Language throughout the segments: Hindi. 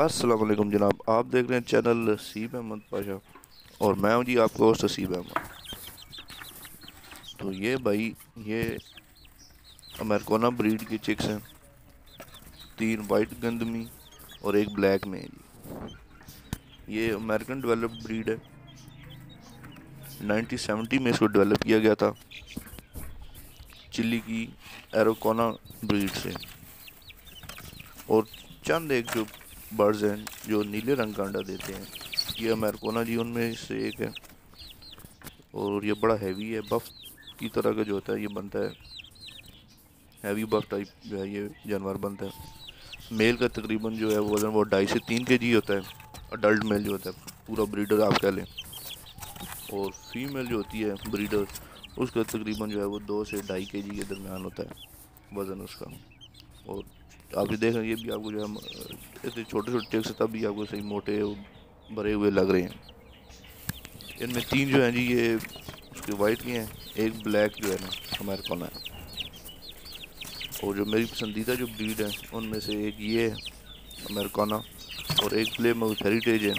वालेकुम जनाब। आप देख रहे हैं चैनल सीब अहमद पाशा और मैं हूँ जी आपका होस्ट सीब अहमद। तो ये भाई, ये अमेरिकोना ब्रीड की चिक्स हैं। तीन वाइट गंदमी और एक ब्लैक में है जी। ये अमेरिकन डेवलप ब्रीड है। 1970 में इसको डेवलप किया गया था। चिल्ली की एरोकोना ब्रीड से। और चंद एक जो बर्ड्स हैं, जो नीले रंग का अंडा देते हैं। ये अमेरिकोना जी उनमें से एक है। और ये बड़ा हैवी है बफ की तरह का जो होता है, ये बनता है। हैवी बफ टाइप जो है, ये जानवर बनता है। मेल का तकरीबन जो है वज़न वो ढाई से तीन के जी होता है। अडल्ट मेल जो होता है, पूरा ब्रीडर आप कह लें। और फीमेल जो होती है ब्रीडर उसका तकरीबन जो है, वो दो से ढाई के जी के दरमियान होता है, वज़न उसका। और आप जो देख रहे हैं, ये भी आपको जो है ऐसे छोटे छोटे टेक्स तब भी आपको सही मोटे भरे हुए लग रहे हैं। इनमें तीन जो हैं जी, ये उसके वाइट के हैं, एक ब्लैक जो है ना, हमारे कौन है। और जो मेरी पसंदीदा जो ब्रीड है, उनमें से एक ये है अमेरिकाना और एक प्ले माउथ हेरिटेज है।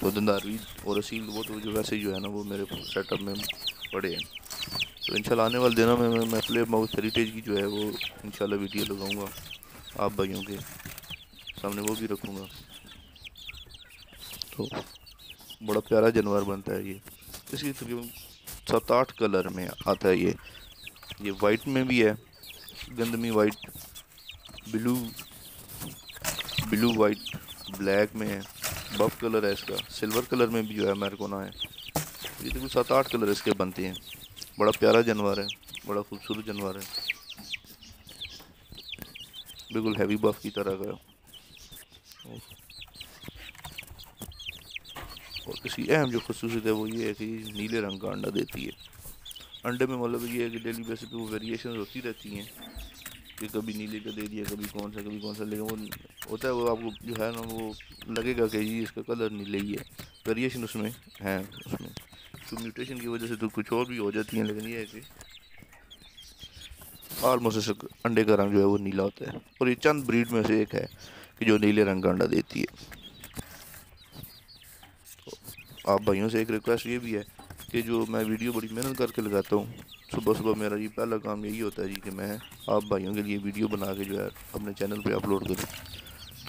तो दंदारवी और असील वो तो जो वैसे जो है ना, वो मेरे सेटअप में पड़े हैं। तो इंशाल्लाह आने वाले दिनों में मैं प्ले माउथ हेरिटेज की जो है वो इंशाल्लाह वीडियो लगाऊँगा। आप भाइयों के सामने वो भी रखूँगा। तो बड़ा प्यारा जानवर बनता है ये। इसकी तकरीबन सात आठ कलर में आता है ये। ये वाइट में भी है, गंदमी white blue blue white black में है। बफ कलर है इसका। सिल्वर कलर में भी जो है मेरे को ना है। ये तकरीबन सात आठ कलर इसके बनते हैं। बड़ा प्यारा जानवर है, बड़ा खूबसूरत जानवर है। बिल्कुल हैवी बफ की तरह का और इसकी अहम जो खसूसियत है वो ये है कि नीले रंग का अंडा देती है। अंडे में मतलब ये है कि डेली बेसिस पे वो वेरिएशन होती रहती हैं कि कभी नीले का दे दिया, कभी कौन सा, कभी कौन सा। लेकिन वो होता है, वो आपको जो है ना, वो लगेगा कि जी इसका कलर नीले ही है। वेरिएशन उसमें है, उसमें। तो म्यूटेशन की वजह से तो कुछ और भी हो जाती हैं, लेकिन ये है कि ऑलमोस्ट अंडे का रंग जो है वो नीला होता है। और ये चंद ब्रीड में से एक है कि जो नीले रंग का अंडा देती है। तो आप भाइयों से एक रिक्वेस्ट ये भी है कि जो मैं वीडियो बड़ी मेहनत करके लगाता हूँ सुबह सुबह मेरा ये पहला काम यही होता है जी कि मैं आप भाइयों के लिए वीडियो बना के जो है अपने चैनल पे अपलोड करूँ।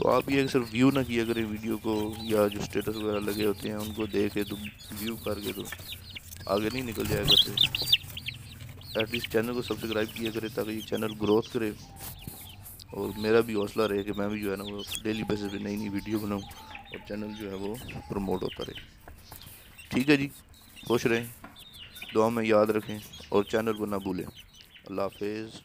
आप ये सिर्फ़ व्यू ना किया करें वीडियो को या जो स्टेटस वगैरह लगे होते हैं, उनको देखे तो व्यू करके तो आगे नहीं निकल जाएगा तो एटलीस्ट चैनल को सब्सक्राइब किया करें ताकि ये चैनल ग्रोथ करे। और मेरा भी हौसला रहे कि मैं भी जो है ना वो डेली बेसिस पे नई नई वीडियो बनाऊँ और चैनल जो है वो प्रमोट होता रहे। ठीक है जी, खुश रहें, दुआ में याद रखें और चैनल को ना भूलें। अल्लाह हाफिज़।